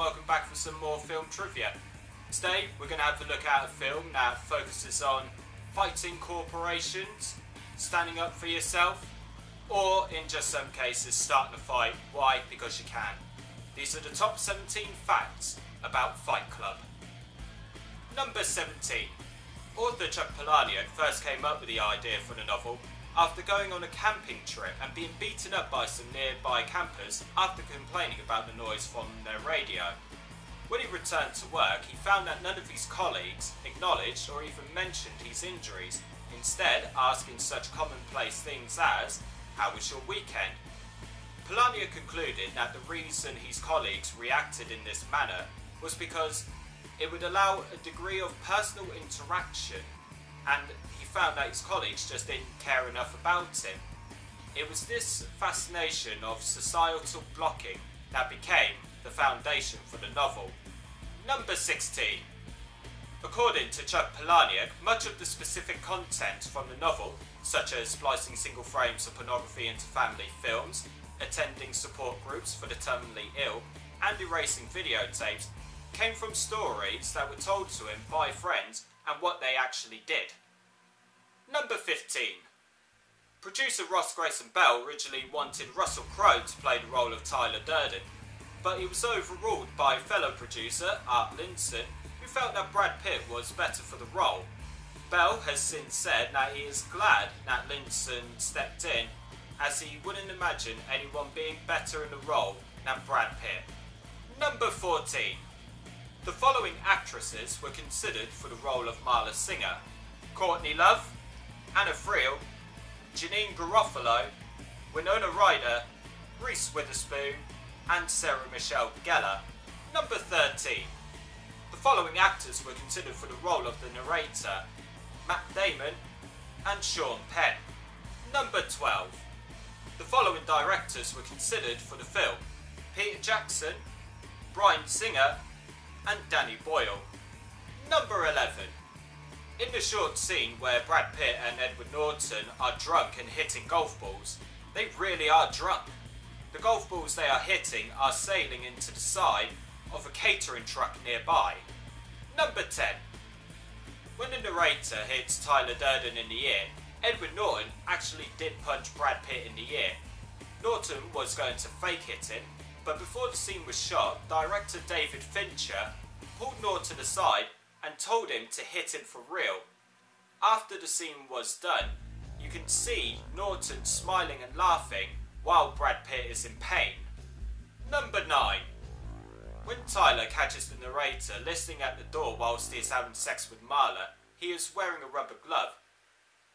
welcome back for some more film trivia. Today we're going to have a look at a film that focuses on fighting corporations, standing up for yourself, or in just some cases starting a fight. Why? Because you can. These are the top 17 facts about Fight Club. Number 17. Author Chuck Palahniuk first came up with the idea for the novel after going on a camping trip and being beaten up by some nearby campers after complaining about the noise from their radio. When he returned to work, he found that none of his colleagues acknowledged or even mentioned his injuries, instead asking such commonplace things as, how was your weekend? Palahniuk concluded that the reason his colleagues reacted in this manner was because it would allow a degree of personal interaction and he found that his colleagues just didn't care enough about him. It was this fascination of societal blocking that became the foundation for the novel. Number 16. According to Chuck Palahniuk, much of the specific content from the novel, such as splicing single frames of pornography into family films, attending support groups for the terminally ill, and erasing videotapes, came from stories that were told to him by friends and what they actually did. Number 15. Producer Ross Grayson Bell originally wanted Russell Crowe to play the role of Tyler Durden, but he was overruled by fellow producer Art Linson, who felt that Brad Pitt was better for the role. Bell has since said that he is glad that Linson stepped in, as he wouldn't imagine anyone being better in the role than Brad Pitt. Number 14. The following actresses were considered for the role of Marla Singer Courtney Love, Anna Friel, Janeane Garofalo, Winona Ryder, Reese Witherspoon, and Sarah Michelle Gellar. Number 13. The following actors were considered for the role of the narrator Matt Damon and Sean Penn. Number 12. The following directors were considered for the film Peter Jackson, Bryan Singer, and Danny Boyle. Number 11. In the short scene where Brad Pitt and Edward Norton are drunk and hitting golf balls, they really are drunk. The golf balls they are hitting are sailing into the side of a catering truck nearby. Number 10. When the narrator hits Tyler Durden in the ear, Edward Norton actually did punch Brad Pitt in the ear. Norton was going to fake hit him, but before the scene was shot, director David Fincher pulled Norton aside and told him to hit him for real. After the scene was done, you can see Norton smiling and laughing while Brad Pitt is in pain. Number 9. When Tyler catches the narrator listening at the door whilst he is having sex with Marla, he is wearing a rubber glove.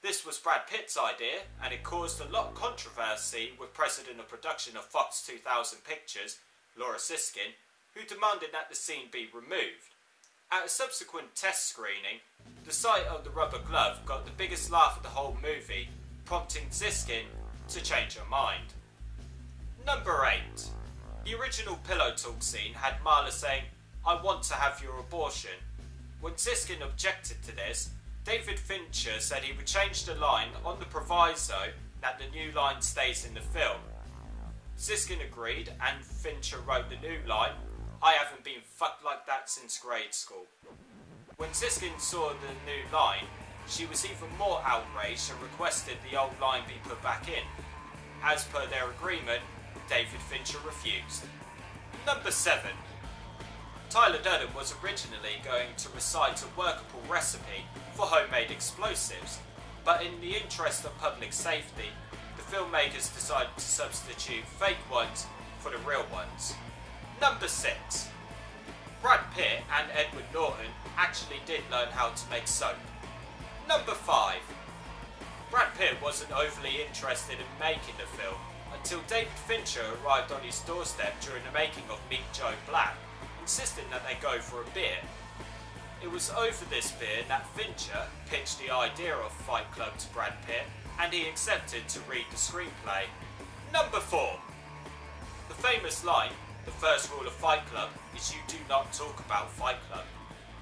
This was Brad Pitt's idea, and it caused a lot of controversy with president of production of Fox 2000 Pictures, Laura Ziskin, who demanded that the scene be removed. At a subsequent test screening, the sight of the rubber glove got the biggest laugh of the whole movie, prompting Ziskin to change her mind. Number 8. The original pillow talk scene had Marla saying, I want to have your abortion. When Ziskin objected to this, David Fincher said he would change the line on the proviso that the new line stays in the film. Ziskin agreed, and Fincher wrote the new line, I haven't been fucked like that since grade school. When Ziskin saw the new line, she was even more outraged and requested the old line be put back in. As per their agreement, David Fincher refused. Number 7. Tyler Durden was originally going to recite a workable recipe for homemade explosives, but in the interest of public safety, the filmmakers decided to substitute fake ones for the real ones. Number 6. Brad Pitt and Edward Norton actually did learn how to make soap. Number 5. Brad Pitt wasn't overly interested in making the film until David Fincher arrived on his doorstep during the making of Meet Joe Black, insisting that they go for a beer. It was over this beer that Fincher pitched the idea of Fight Club to Brad Pitt, and he accepted to read the screenplay. Number 4. The famous line, the first rule of Fight Club is you do not talk about Fight Club,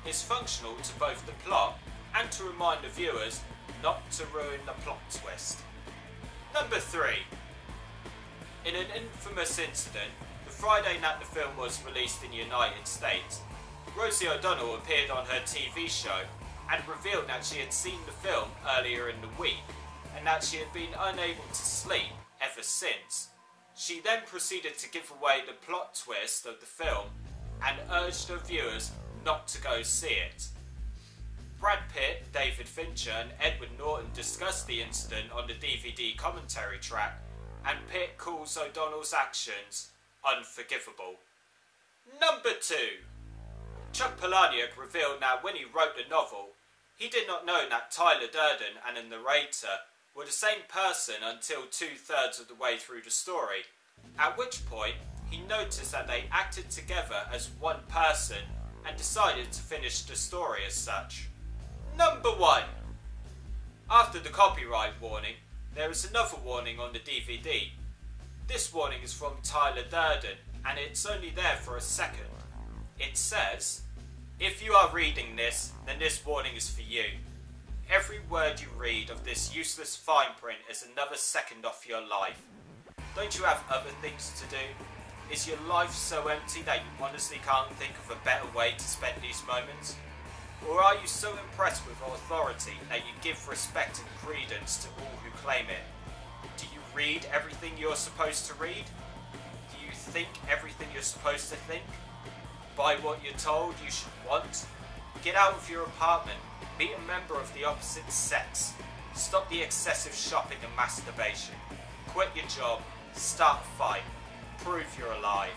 is functional to both the plot and to remind the viewers not to ruin the plot twist. Number 3. In an infamous incident, Friday that the film was released in the United States, Rosie O'Donnell appeared on her TV show and revealed that she had seen the film earlier in the week and that she had been unable to sleep ever since. She then proceeded to give away the plot twist of the film and urged her viewers not to go see it. Brad Pitt, David Fincher, and Edward Norton discussed the incident on the DVD commentary track, and Pitt calls O'Donnell's actions unforgivable. Number 2 Chuck Palahniuk revealed that when he wrote the novel, he did not know that Tyler Durden and the narrator were the same person until two thirds of the way through the story, at which point he noticed that they acted together as one person and decided to finish the story as such. Number 1 After the copyright warning, there is another warning on the DVD. This warning is from Tyler Durden and it's only there for a second. It says, If you are reading this, then this warning is for you. Every word you read of this useless fine print is another second off your life. Don't you have other things to do? Is your life so empty that you honestly can't think of a better way to spend these moments? Or are you so impressed with authority that you give respect and credence to all who claim it? Read everything you're supposed to read? Do you think everything you're supposed to think? Buy what you're told you should want? Get out of your apartment be a member of the opposite sex. Stop the excessive shopping and masturbation. Quit your job. Start a fight. Prove you're alive.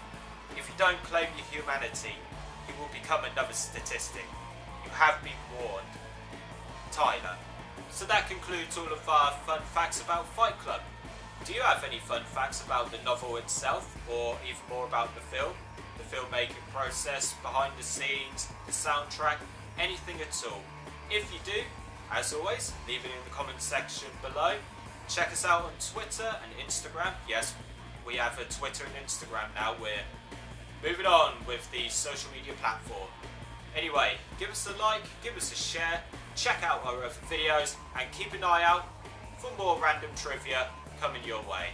If you don't claim your humanity, you will become another statistic. You have been warned. Tyler. So that concludes all of our fun facts about Fight Club. Do you have any fun facts about the novel itself, or even more about the film? The filmmaking process, behind the scenes, the soundtrack, anything at all? If you do, as always, leave it in the comment section below. Check us out on Twitter and Instagram. Yes, we have a Twitter and Instagram now. We're moving on with the social media platform. Anyway, give us a like, give us a share, check out our other videos, and keep an eye out for more random trivia coming your way.